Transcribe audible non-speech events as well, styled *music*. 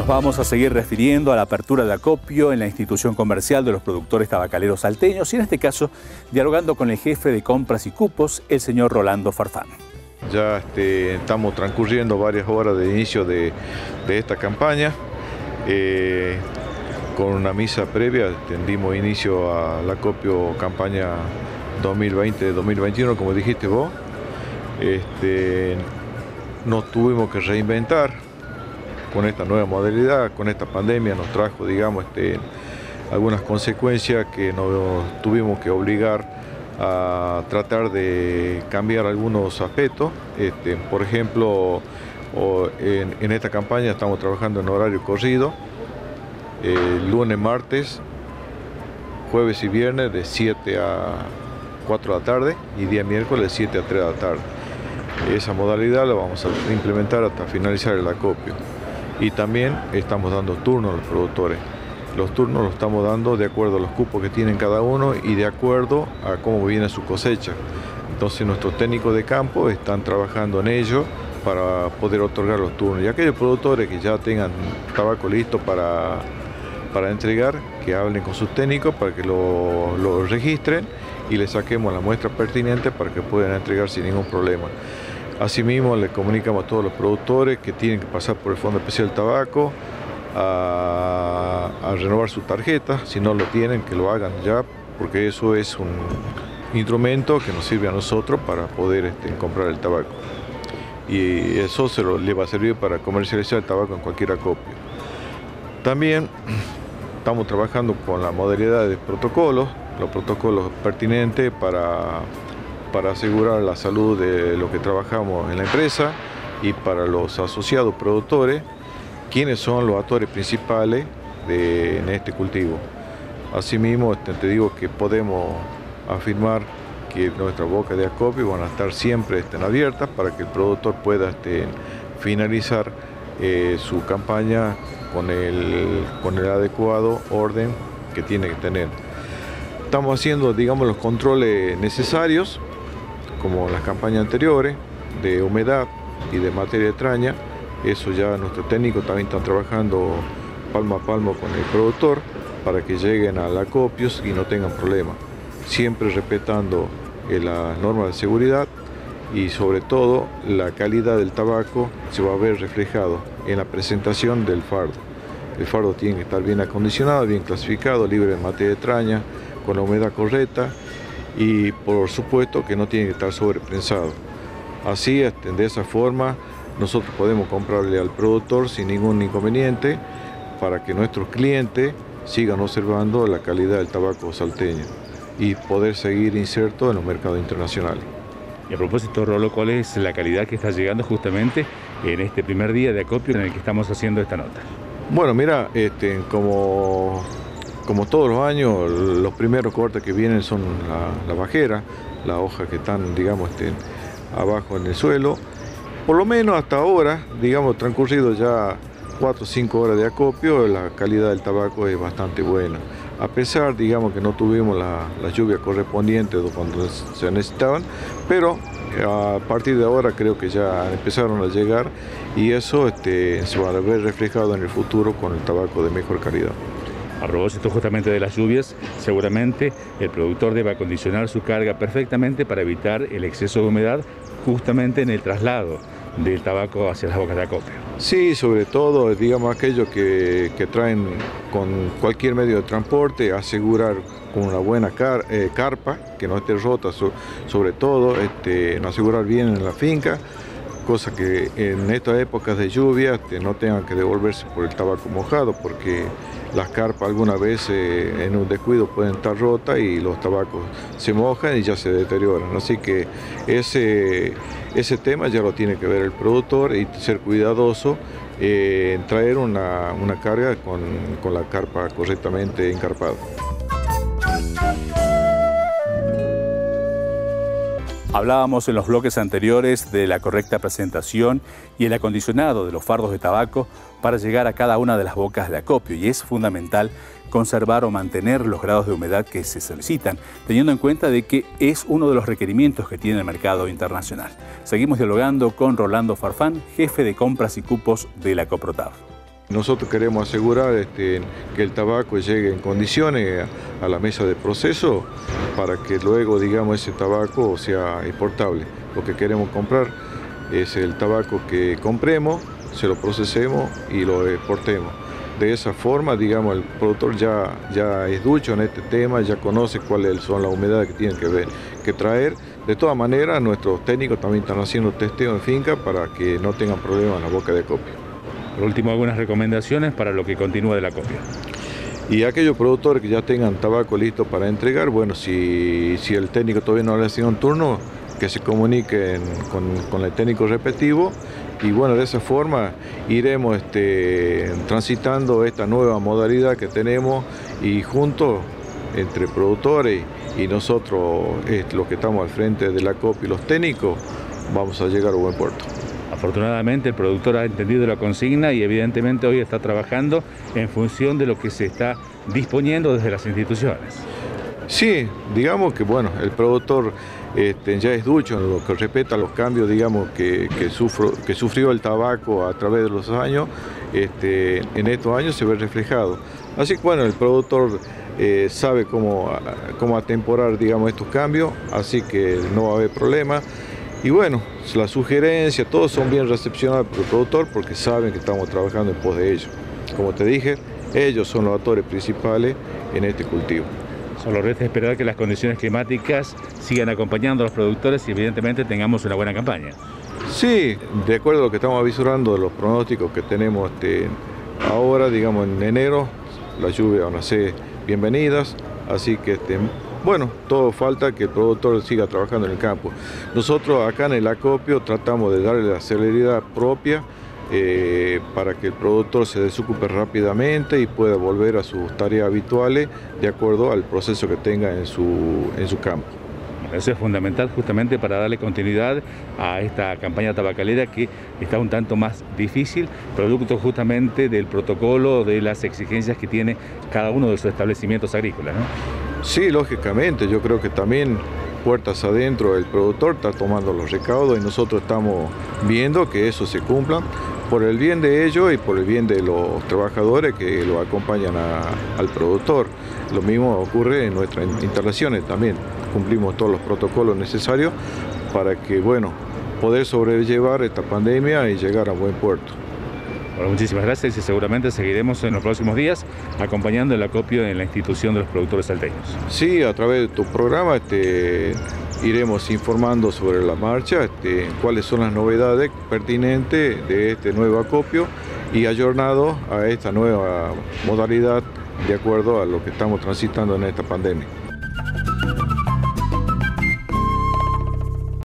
Nos vamos a seguir refiriendo a la apertura de acopio en la institución comercial de los productores tabacaleros salteños y en este caso dialogando con el jefe de compras y cupos, el señor Rolando Farfán. Ya este, estamos transcurriendo varias horas de inicio de, esta campaña. Eh, con una misa previa tendimos inicio a la acopio campaña 2020-2021, como dijiste vos. Este, nos tuvimos que reinventar con esta nueva modalidad, con esta pandemia nos trajo, digamos, este, algunas consecuencias que nos tuvimos que obligar a tratar de cambiar algunos aspectos. Este, por ejemplo, en, esta campaña estamos trabajando en horario corrido, lunes, martes, jueves y viernes de 7 a 4 de la tarde y día miércoles de 7 a 3 de la tarde. Esa modalidad la vamos a implementar hasta finalizar el acopio. Y también estamos dando turnos a los productores. Los turnos los estamos dando de acuerdo a los cupos que tienen cada uno y de acuerdo a cómo viene su cosecha. Entonces nuestros técnicos de campo están trabajando en ello para poder otorgar los turnos. Y aquellos productores que ya tengan tabaco listo para, para entregar, que hablen con sus técnicos para que lo, lo registren y le saquemos la muestra pertinente para que puedan entregar sin ningún problema. Asimismo, le comunicamos a todos los productores que tienen que pasar por el Fondo Especial del Tabaco a, renovar su tarjeta, si no lo tienen, que lo hagan ya, porque eso es un instrumento que nos sirve a nosotros para poder este, comprar el tabaco. Y eso se le va a servir para comercializar el tabaco en cualquier acopio. También *clears throat* estamos trabajando con la modalidad de protocolos, los protocolos pertinentes para para asegurar la salud de lo que trabajamos en la empresa y para los asociados productores, quienes son los actores principales de, en este cultivo. Asimismo, este, te digo que podemos afirmar que nuestras bocas de acopio van a estar siempre estén abiertas para que el productor pueda este, finalizar eh, su campaña con el, con el adecuado orden que tiene que tener. Estamos haciendo, digamos, los controles necesarios como las campañas anteriores, de humedad y de materia extraña. Eso ya nuestros técnicos también están trabajando palmo a palmo con el productor para que lleguen al acopios y no tengan problemas. Siempre respetando eh, las normas de seguridad y sobre todo la calidad del tabaco se va a ver reflejado en la presentación del fardo. El fardo tiene que estar bien acondicionado, bien clasificado, libre de materia extraña, con la humedad correcta y por supuesto que no tiene que estar sobreprensado. Así, de esa forma, nosotros podemos comprarle al productor sin ningún inconveniente para que nuestros clientes sigan observando la calidad del tabaco salteño y poder seguir inserto en los mercados internacionales. Y a propósito, Rolo, ¿cuál es la calidad que está llegando justamente en este primer día de acopio en el que estamos haciendo esta nota? Bueno, mira, este, como como todos los años, los primeros cortes que vienen son la, bajera, las hojas que están, digamos, este, abajo en el suelo. Por lo menos hasta ahora, digamos, transcurrido ya 4 o 5 horas de acopio, la calidad del tabaco es bastante buena. A pesar, digamos, que no tuvimos la, la lluvia correspondiente cuando se necesitaban, pero a partir de ahora creo que ya empezaron a llegar y eso este, se va a ver reflejado en el futuro con el tabaco de mejor calidad. A propósito justamente de las lluvias, seguramente el productor debe acondicionar su carga perfectamente para evitar el exceso de humedad justamente en el traslado del tabaco hacia las bocas de acopio. Sí, sobre todo, digamos, aquellos que, traen con cualquier medio de transporte, asegurar con una buena eh, carpa, que no esté rota, sobre todo, este, asegurar bien en la finca, cosa que en estas épocas de lluvia este, no tengan que devolverse por el tabaco mojado, porque las carpas alguna vez eh, en un descuido pueden estar rotas y los tabacos se mojan y ya se deterioran. Así que ese, ese tema ya lo tiene que ver el productor y ser cuidadoso eh, en traer una, carga con, con la carpa correctamente encarpada. Hablábamos en los bloques anteriores de la correcta presentación y el acondicionado de los fardos de tabaco para llegar a cada una de las bocas de acopio y es fundamental conservar o mantener los grados de humedad que se solicitan, teniendo en cuenta de que es uno de los requerimientos que tiene el mercado internacional. Seguimos dialogando con Rolando Farfán, jefe de compras y cupos de la Coprotab. Nosotros queremos asegurar este, que el tabaco llegue en condiciones a, la mesa de proceso para que luego, digamos, ese tabaco sea exportable. Lo que queremos comprar es el tabaco que compremos, se lo procesemos y lo exportemos. De esa forma, digamos, el productor ya, ya es ducho en este tema, ya conoce cuáles son las humedades que tienen que, ver, que traer. De todas maneras, nuestros técnicos también están haciendo testeo en finca para que no tengan problemas en la boca de copia. Último, algunas recomendaciones para lo que continúa de la copia. Y aquellos productores que ya tengan tabaco listo para entregar, bueno, si, si el técnico todavía no le ha sido un turno, que se comuniquen con, el técnico respectivo y bueno, de esa forma iremos este, transitando esta nueva modalidad que tenemos y juntos entre productores y nosotros, los que estamos al frente de la COP y los técnicos, vamos a llegar a buen puerto. Afortunadamente el productor ha entendido la consigna y evidentemente hoy está trabajando en función de lo que se está disponiendo desde las instituciones. Sí, digamos que bueno, el productor este, ya es ducho en lo que respecta a los cambios, digamos, que, que sufrió el tabaco a través de los años, este, en estos años se ve reflejado. Así que bueno, el productor eh, sabe cómo, cómo atemporar, digamos, estos cambios, así que no va a haber problema. Y bueno, las sugerencias, todos son bien recepcionados por el productor porque saben que estamos trabajando en pos de ellos. Como te dije, ellos son los actores principales en este cultivo. Solo resta esperar que las condiciones climáticas sigan acompañando a los productores y evidentemente tengamos una buena campaña. Sí, de acuerdo a lo que estamos avisurando de los pronósticos que tenemos este, ahora, digamos en enero, las lluvias van a ser bienvenidas, así que este, bueno, todo falta que el productor siga trabajando en el campo. Nosotros acá en el acopio tratamos de darle la celeridad propia eh, para que el productor se desocupe rápidamente y pueda volver a sus tareas habituales de acuerdo al proceso que tenga en su, en su campo. Eso es fundamental justamente para darle continuidad a esta campaña tabacalera que está un tanto más difícil, producto justamente del protocolo, de las exigencias que tiene cada uno de sus establecimientos agrícolas. Sí, lógicamente, yo creo que también puertas adentro el productor está tomando los recaudos y nosotros estamos viendo que eso se cumpla por el bien de ellos y por el bien de los trabajadores que lo acompañan al productor. Lo mismo ocurre en nuestras instalaciones también. Cumplimos todos los protocolos necesarios para que, bueno, poder sobrellevar esta pandemia y llegar a buen puerto muchísimas gracias y seguramente seguiremos en los próximos días acompañando el acopio en la institución de los productores salteños. Sí, a través de tu programa este, iremos informando sobre la marcha, este, cuáles son las novedades pertinentes de este nuevo acopio y ayornado a esta nueva modalidad de acuerdo a lo que estamos transitando en esta pandemia.